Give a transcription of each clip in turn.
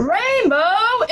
Rainbow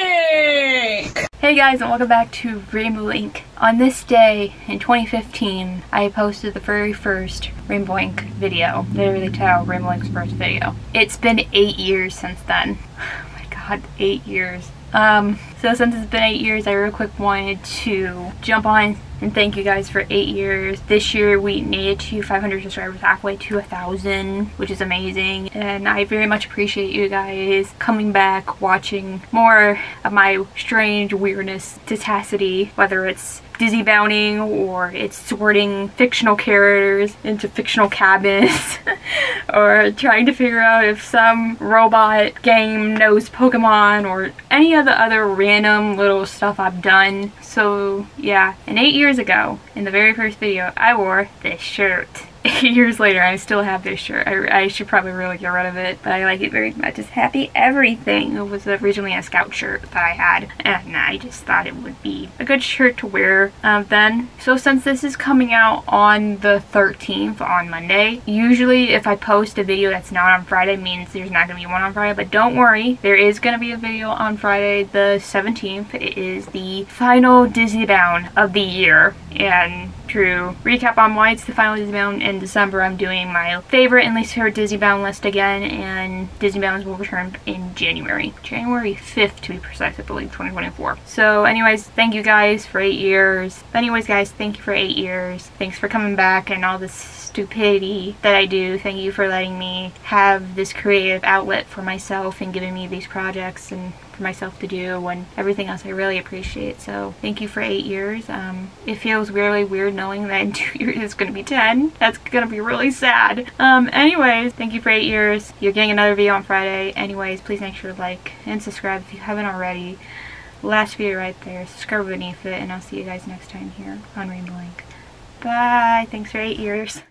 Ink! Hey guys and welcome back to Rainbow Ink. On this day in 2015, I posted the very first Rainbow Ink video. Literally tell Rainbow Ink's first video. It's been eight years since then. Oh my god, eight years. Um, so since it's been eight years, I real quick wanted to jump on and thank you guys for eight years. This year we made it to 500 subscribers halfway to a thousand, which is amazing. And I very much appreciate you guys coming back, watching more of my strange weirdness, testacity, whether it's Disney Bounding or it's sorting fictional characters into fictional cabinets or trying to figure out if some robot game knows Pokemon or any of the other random little stuff I've done. So yeah, and eight years ago, in the very first video, I wore this shirt. Years later, I still have this shirt. I, I, should probably really get rid of it, but I like it very much. It's Happy Everything. It was originally a scout shirt that I had, and I just thought it would be a good shirt to wear um, then. So since this is coming out on the 13th, on Monday, usually if I post a video that's not on Friday, means there's not going to be one on Friday, but don't worry, there is going to be a video on Friday the 17th. It is the final Disney Bound of the year, and to recap on why it's the final Disney Bound in December, I'm doing my favorite and least favorite Disney Bound list again, and Disney Bounds will return in January. January 5th, to be precise, I believe, 2024. So anyways, thank you guys for eight years. Anyways, guys, thank you for eight years. Thanks for coming back and all this stupidity that I do. Thank you for letting me have this creative outlet for myself and giving me these projects and for myself to do and everything else I really appreciate. So thank you for eight years. Um, it feels really weird knowing that in two years it's to be 10. That's to be really sad. Um, anyways, thank you for eight years. You're getting another video on Friday. Anyways, please make sure to like and subscribe if you haven't already. Last video right there. Subscribe beneath it and I'll see you guys next time here on Rainbow Ink. Bye. Thanks for eight years.